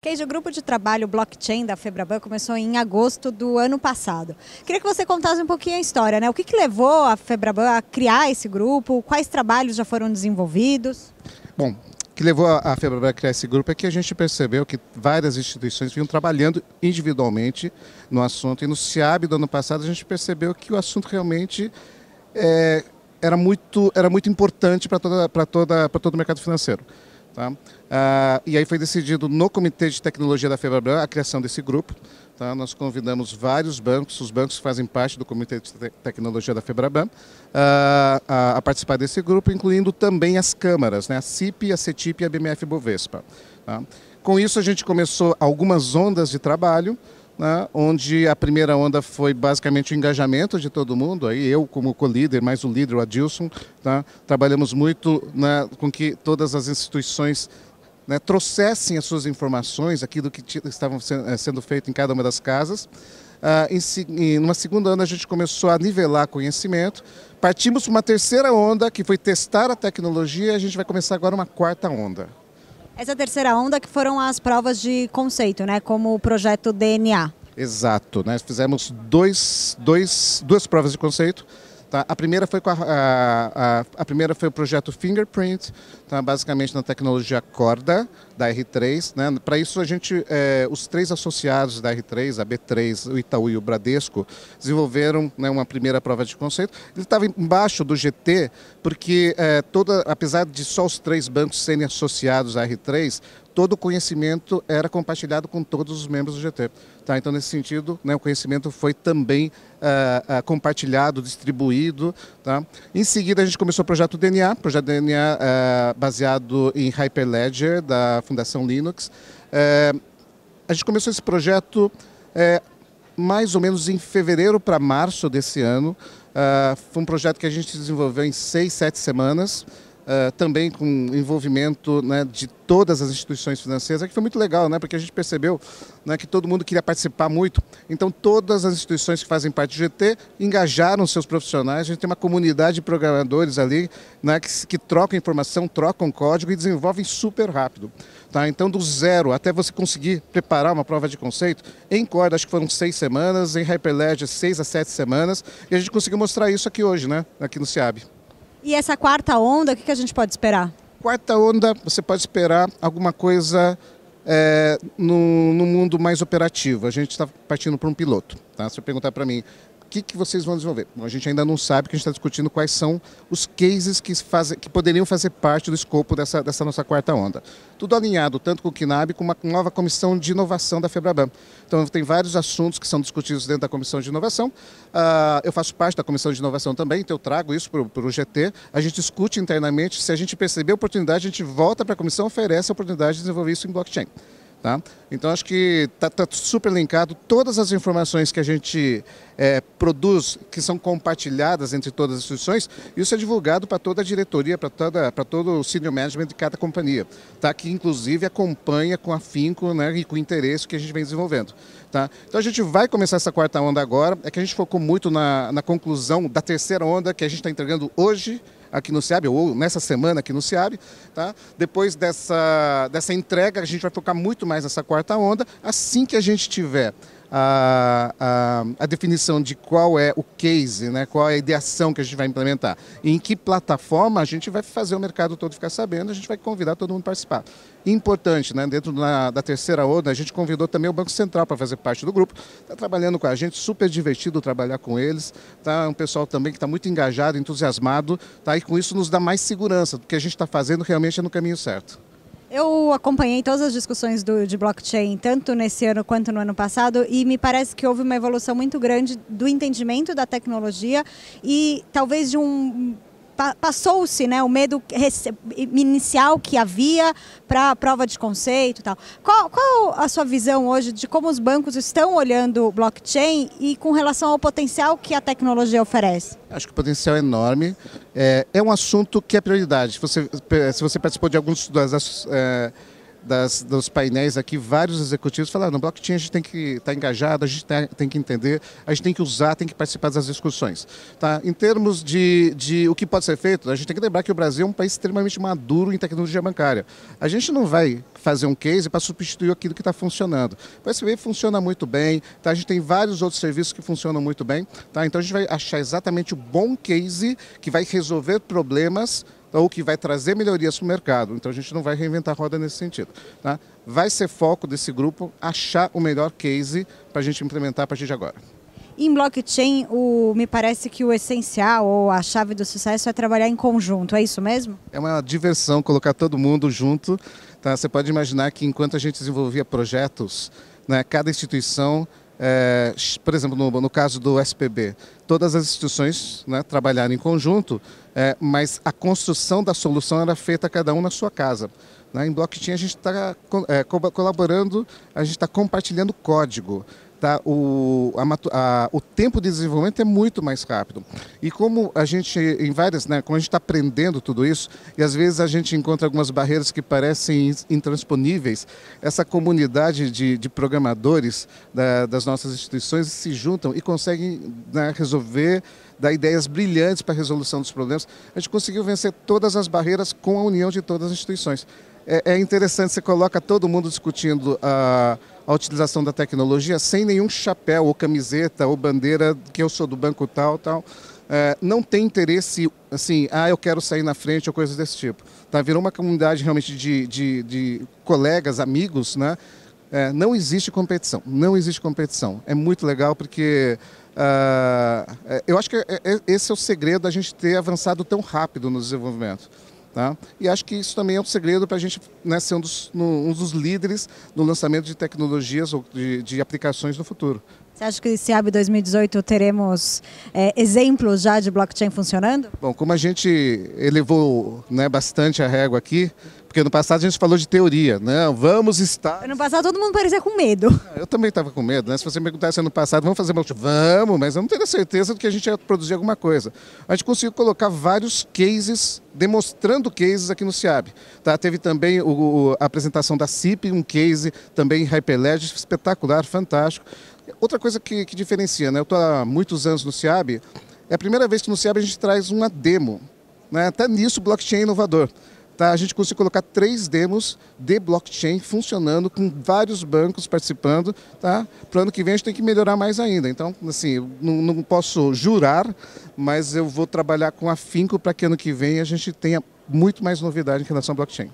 Keiji, o grupo de trabalho blockchain da Febraban começou em agosto do ano passado. Queria que você contasse um pouquinho a história, né? O que, que levou a Febraban a criar esse grupo? Quais trabalhos já foram desenvolvidos? Bom, o que levou a Febraban a criar esse grupo é que a gente percebeu que várias instituições vinham trabalhando individualmente no assunto. E no CIAB do ano passado a gente percebeu que o assunto realmente é, era, muito, era muito importante para toda, toda, todo o mercado financeiro. Tá? Ah, e aí foi decidido no Comitê de Tecnologia da Febraban a criação desse grupo. Tá? Nós convidamos vários bancos, os bancos fazem parte do Comitê de Tecnologia da Febraban, ah, a, a, participar desse grupo, incluindo também as câmaras, né? a CIP, a CETIP e a BMF Bovespa. Tá? Com isso a gente começou algumas ondas de trabalho, né, onde a primeira onda foi basicamente o engajamento de todo mundo, aí eu como co-líder, mais o líder, o Adilson, tá, trabalhamos muito né, com que todas as instituições né, trouxessem as suas informações, aquilo que estavam eh, sendo feito em cada uma das casas. Ah, em, em uma segunda onda a gente começou a nivelar conhecimento, partimos para uma terceira onda, que foi testar a tecnologia, e a gente vai começar agora uma quarta onda. Essa terceira onda que foram as provas de conceito, né? Como o projeto DNA. Exato. Nós fizemos dois, dois, duas provas de conceito. Tá? A primeira foi a, a, a, primeira foi o projeto Fingerprint, tá? basicamente na tecnologia Corda da R3. Né? Para isso a gente, é, os três associados da R3, a B3, o Itaú e o Bradesco, desenvolveram né, uma primeira prova de conceito. Ele estava embaixo do GT porque é, toda, apesar de só os três bancos serem associados à R3, todo o conhecimento era compartilhado com todos os membros do GT. Tá? Então, nesse sentido, né, o conhecimento foi também uh, uh, compartilhado, distribuído. Tá? Em seguida, a gente começou o projeto DNA, projeto DNA uh, eh, baseado em Hyperledger, da Fundação Linux. a gente começou esse projeto mais ou menos em fevereiro para março desse ano. foi um projeto que a gente desenvolveu em seis, sete semanas uh, também com envolvimento né, de todas as instituições financeiras, que foi muito legal, né, porque a gente percebeu né, que todo mundo queria participar muito. Então, todas as instituições que fazem parte do GT engajaram seus profissionais. A gente tem uma comunidade de programadores ali né, que, que trocam informação, trocam código e desenvolvem super rápido. Tá? Então, do zero até você conseguir preparar uma prova de conceito, em corda acho que foram seis semanas, em Hyperledger seis a sete semanas, e a gente conseguiu mostrar isso aqui hoje, né, aqui no SEAB. E essa quarta onda, o que, a gente pode esperar? Quarta onda, você pode esperar alguma coisa é, no, no, mundo mais operativo. A gente está partindo para um piloto. Tá? Se você perguntar para mim, que, que vocês vão desenvolver? Bom, a gente ainda não sabe, porque a gente está discutindo quais são os cases que, faz, que poderiam fazer parte do escopo dessa, dessa nossa quarta onda. Tudo alinhado, tanto com o KINAB com uma nova comissão de inovação da FEBRABAN. Então, tem vários assuntos que são discutidos dentro da comissão de inovação. Uh, eu faço parte da comissão de inovação também, então eu trago isso para o GT. A gente discute internamente, se a gente perceber a oportunidade, a gente volta para a comissão, oferece a oportunidade de desenvolver isso em blockchain. Tá? Então acho que está tá super linkado. Todas as informações que a gente é, produz, que são compartilhadas entre todas as instituições, isso é divulgado para toda a diretoria, para todo o senior management de cada companhia, tá? que inclusive acompanha com afinco né, e com interesse que a gente vem desenvolvendo. Tá? Então a gente vai começar essa quarta onda agora, é que a gente focou muito na, na conclusão da terceira onda que a gente está entregando hoje, aqui no SEAB, ou nessa semana aqui no SEAB. Tá? Depois dessa, dessa entrega, a gente vai focar muito mais nessa quarta onda. Assim que a gente tiver a, a, a, definição de qual é o case, né, qual é a ideação que a gente vai implementar, e em que plataforma a gente vai fazer o mercado todo ficar sabendo, a gente vai convidar todo mundo a participar. Importante, né, dentro da, da terceira onda, a gente convidou também o Banco Central para fazer parte do grupo, está trabalhando com a gente, super divertido trabalhar com eles, tá, um pessoal também que está muito engajado, entusiasmado, tá, e com isso nos dá mais segurança, do que a gente está fazendo realmente é no caminho certo. Eu acompanhei todas as discussões do, de blockchain, tanto nesse ano quanto no ano passado, e me parece que houve uma evolução muito grande do entendimento da tecnologia e talvez de um passou-se né, o medo inicial que havia para a prova de conceito e tal. Qual, qual a sua visão hoje de como os bancos estão olhando o blockchain e com relação ao potencial que a tecnologia oferece? Acho que o potencial é enorme. É, é um assunto que é prioridade. Você, se você participou de alguns das, é, das, dos painéis aqui, vários executivos falaram, no blockchain a gente tem que estar tá engajado, a gente tem, que entender, a gente tem que usar, tem que participar das discussões. Tá? Em termos de, de o que pode ser feito, a gente tem que lembrar que o Brasil é um país extremamente maduro em tecnologia bancária. A gente não vai fazer um case para substituir aquilo que está funcionando. O SBI funciona muito bem, tá? a gente tem vários outros serviços que funcionam muito bem, tá? então a gente vai achar exatamente o bom case que vai resolver problemas ou que vai trazer melhorias para o mercado. Então a gente não vai reinventar a roda nesse sentido. Tá? Vai ser foco desse grupo achar o melhor case para a gente implementar a partir de agora. Em blockchain, o, me parece que o essencial ou a chave do sucesso é trabalhar em conjunto, é isso mesmo? É uma diversão colocar todo mundo junto. Tá? Você pode imaginar que enquanto a gente desenvolvia projetos, né, cada instituição é, por exemplo, no, no, caso do SPB, todas as instituições né, trabalharam em conjunto, é, mas a construção da solução era feita cada um na sua casa. Né? Em blockchain a gente está é, colaborando, a gente está compartilhando código tá, o, a, a, o tempo de desenvolvimento é muito mais rápido. E como a gente, em várias, né, como a gente está aprendendo tudo isso, e às vezes a gente encontra algumas barreiras que parecem intransponíveis, essa comunidade de, de programadores da, das nossas instituições se juntam e conseguem né, resolver dar ideias brilhantes para a resolução dos problemas. A gente conseguiu vencer todas as barreiras com a união de todas as instituições. É, é interessante, você coloca todo mundo discutindo. Uh, a utilização da tecnologia sem nenhum chapéu ou camiseta ou bandeira que eu sou do banco tal, tal. É, não tem interesse assim, ah, eu quero sair na frente ou coisas desse tipo. Tá? Virou uma comunidade realmente de, de, de colegas, amigos, né? É, não existe competição, não existe competição. É muito legal porque uh, eu acho que é, é, esse é o segredo da gente ter avançado tão rápido no desenvolvimento. Tá? E acho que isso também é um segredo para a gente né, ser um dos, um dos, líderes no lançamento de tecnologias ou de, de aplicações no futuro. Você acha que esse AB 2018 teremos é, exemplos já de blockchain funcionando? Bom, como a gente elevou né, bastante a régua aqui, porque no passado a gente falou de teoria, não, vamos estar... No passado todo mundo parecia com medo. Eu também estava com medo, né? Se você me perguntasse ano passado, vamos fazer blockchain? Vamos, mas eu não tenho certeza de que a gente ia produzir alguma coisa. A gente conseguiu colocar vários cases, demonstrando cases aqui no CIAB. Tá? Teve também o, a apresentação da CIP, um case também Hyperledger, espetacular, fantástico. Outra coisa que, que diferencia, né? eu estou há muitos anos no CIAB, é a primeira vez que no CIAB a gente traz uma demo. Né? Até nisso, blockchain é inovador. Tá? A gente conseguiu colocar três demos de blockchain funcionando, com vários bancos participando. Tá? Para o ano que vem a gente tem que melhorar mais ainda. Então, assim, não, não posso jurar, mas eu vou trabalhar com afinco para que ano que vem a gente tenha muito mais novidade em relação ao blockchain.